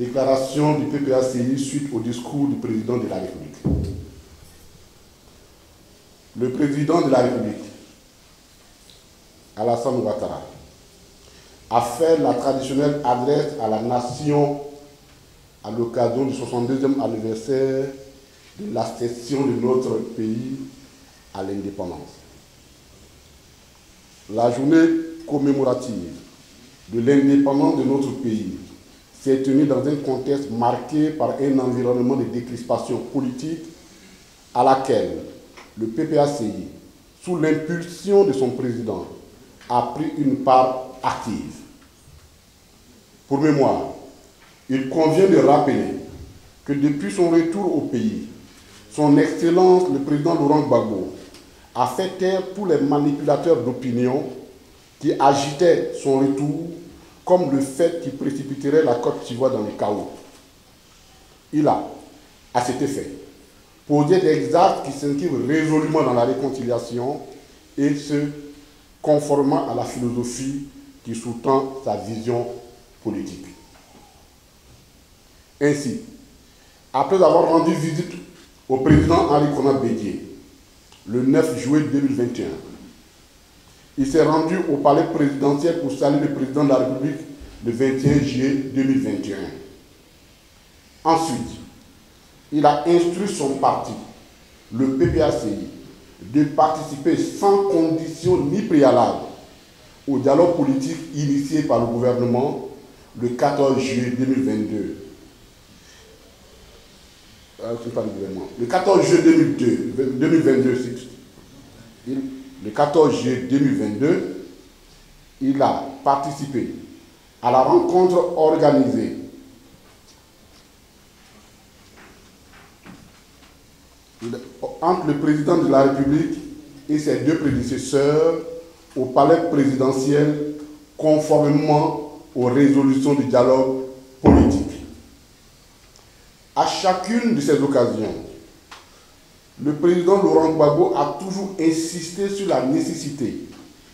Déclaration du PPACI suite au discours du président de la République. Le président de la République, Alassane Ouattara, a fait la traditionnelle adresse à la nation à l'occasion du 62e anniversaire de l'accession de notre pays à l'indépendance. La journée commémorative de l'indépendance de notre pays s'est tenue dans un contexte marqué par un environnement de décrispation politique à laquelle le PPACI, sous l'impulsion de son président, a pris une part active. Pour mémoire, il convient de rappeler que depuis son retour au pays, son Excellence le président Laurent Gbagbo a fait taire tous les manipulateurs d'opinion qui agitaient son retour comme le fait qu'il précipiterait la Côte d'Ivoire dans le chaos. Il a, à cet effet, posé des actes qui s'inscrivent résolument dans la réconciliation et ce, conformément à la philosophie qui sous-tend sa vision politique. Ainsi, après avoir rendu visite au président Henri Conan Bédier le 9 juillet 2021, il s'est rendu au palais présidentiel pour saluer le président de la République le 21 juillet 2021. Ensuite, il a instruit son parti, le PPACI, de participer sans condition ni préalable au dialogue politique initié par le gouvernement le 14 juillet 2022. Euh, pas le gouvernement. Le 14 juillet 2002, 2022, le 14 juillet 2022, il a participé à la rencontre organisée entre le président de la République et ses deux prédécesseurs au palais présidentiel conformément aux résolutions du dialogue politique. À chacune de ces occasions, le président Laurent Gbagbo a toujours insisté sur la nécessité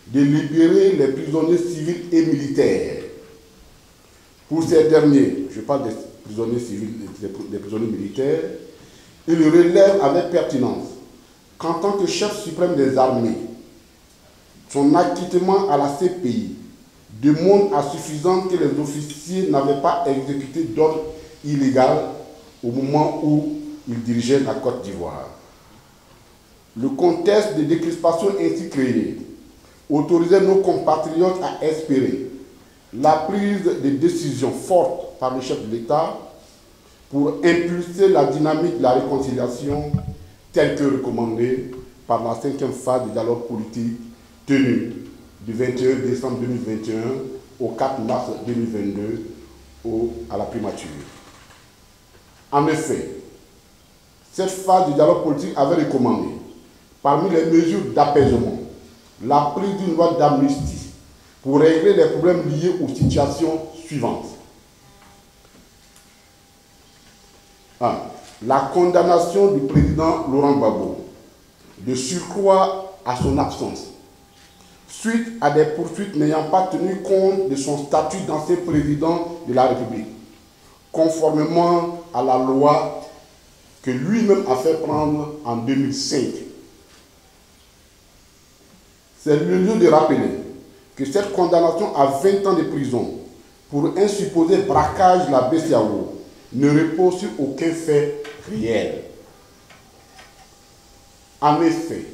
de libérer les prisonniers civils et militaires. Pour ces derniers, je parle des prisonniers civils des prisonniers militaires, il relève avec pertinence qu'en tant que chef suprême des armées, son acquittement à la CPI démontre à suffisance que les officiers n'avaient pas exécuté d'ordre illégal au moment où il dirigeait la Côte d'Ivoire. Le contexte de décrispation ainsi créé autorisait nos compatriotes à espérer la prise de décisions fortes par le chef de l'État pour impulser la dynamique de la réconciliation telle que recommandée par la cinquième phase du dialogue politique tenue du 21 décembre 2021 au 4 mars 2022 à la primature. En effet, cette phase du dialogue politique avait recommandé, parmi les mesures d'apaisement, la prise d'une loi d'amnistie pour régler les problèmes liés aux situations suivantes. 1. La condamnation du président Laurent Gbagbo de surcroît à son absence, suite à des poursuites n'ayant pas tenu compte de son statut d'ancien président de la République, conformément à la loi que lui-même a fait prendre en 2005. C'est lieu de rappeler que cette condamnation à 20 ans de prison pour un supposé braquage de la BCAO ne repose sur aucun fait réel. En effet,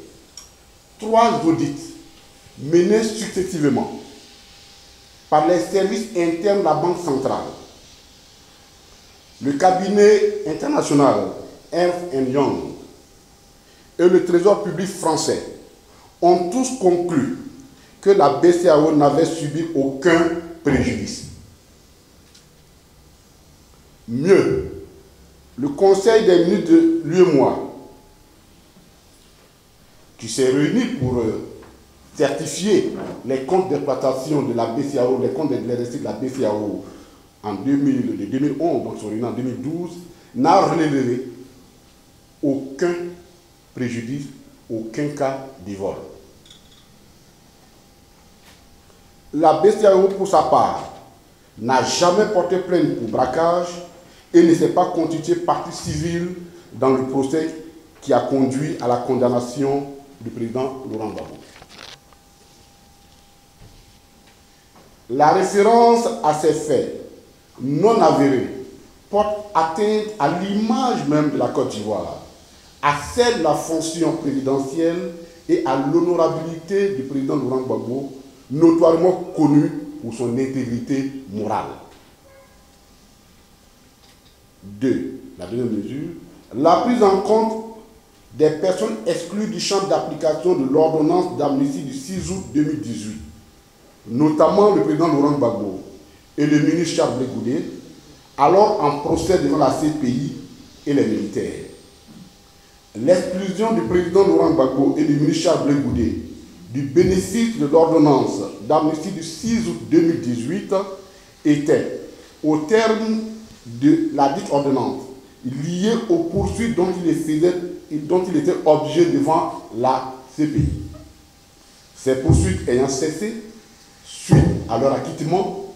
trois audits menés successivement par les services internes de la Banque centrale, le cabinet international Ernst Young et le Trésor public français ont tous conclu que la BCAO n'avait subi aucun préjudice. Mieux, le Conseil des ministres de l'UEMOA, qui s'est réuni pour euh, certifier les comptes d'exploitation de la BCAO, les comptes de de la BCAO en 2000, 2011, donc en 2012, n'a relevé aucun préjudice, aucun cas de vol. La BCAO, pour sa part, n'a jamais porté plainte pour braquage et ne s'est pas constitué partie civile dans le procès qui a conduit à la condamnation du président Laurent Gbagbo. La référence à ces faits non avérés porte atteinte à l'image même de la Côte d'Ivoire, à la fonction présidentielle et à l'honorabilité du président Laurent Gbagbo, notoirement connu pour son intégrité morale. Deux, la deuxième mesure, la prise en compte des personnes exclues du champ d'application de l'ordonnance d'amnistie du 6 août 2018, notamment le président Laurent Gbagbo et le ministre Charles Blé alors en procès devant la CPI et les militaires. L'exclusion du président Laurent Gbagbo et du ministre Charles Blé du bénéfice de l'ordonnance d'amnistie du 6 août 2018 était, au terme de la dite ordonnance, lié aux poursuites dont il, dont il était objet devant la CPI. Ces poursuites ayant cessé, suite à leur acquittement,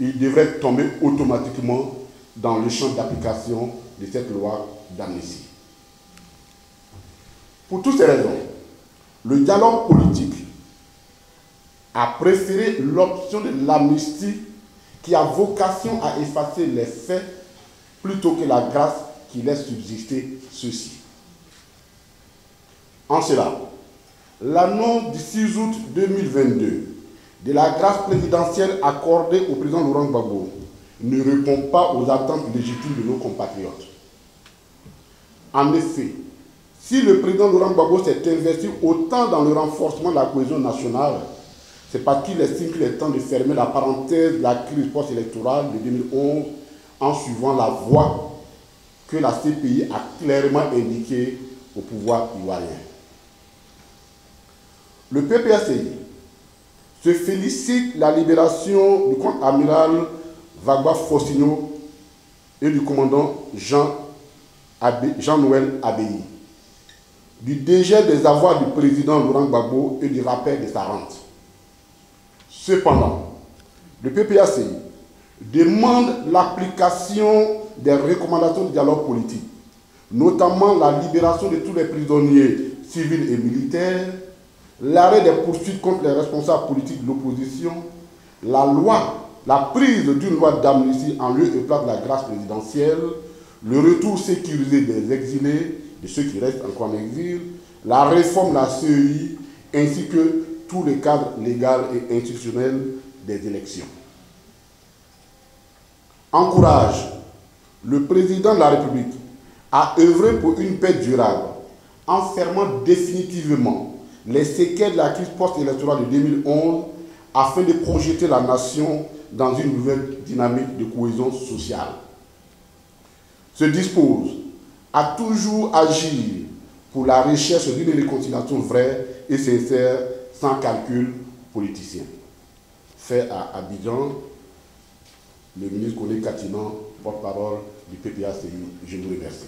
ils devraient tomber automatiquement dans le champ d'application de cette loi d'amnistie. Pour toutes ces raisons, le dialogue politique a préféré l'option de l'amnistie qui a vocation à effacer les faits plutôt que la grâce qui laisse subsister ceci. En cela, l'annonce du 6 août 2022 de la grâce présidentielle accordée au président Laurent Gbagbo ne répond pas aux attentes légitimes de nos compatriotes. En effet, si le président Laurent Gbagbo s'est investi autant dans le renforcement de la cohésion nationale, c'est parce qu'il estime qu'il est temps de fermer la parenthèse de la crise post-électorale de 2011 en suivant la voie que la CPI a clairement indiquée au pouvoir ivoirien. Le PPSI se félicite la libération du compte amiral Vagba Fossigno et du commandant Jean-Noël Jean du dégel des avoirs du président Laurent Gbagbo et du rappel de sa rente. Cependant, le PPACI demande l'application des recommandations du dialogue politique, notamment la libération de tous les prisonniers civils et militaires, l'arrêt des poursuites contre les responsables politiques de l'opposition, la loi, la prise d'une loi d'amnistie en lieu et place de la grâce présidentielle, le retour sécurisé des exilés, de ceux qui restent encore en exil, la réforme de la CEI, ainsi que tous les cadres légaux et institutionnels des élections. Encourage le président de la République à œuvrer pour une paix durable en fermant définitivement les séquelles de la crise post-électorale de 2011 afin de projeter la nation dans une nouvelle dynamique de cohésion sociale. Se dispose à toujours agir pour la recherche d'une réconciliation vraie et sincère sans calcul politicien. Fait à Abidjan, le ministre Koné Katinan, porte-parole du PPACI. Je vous remercie.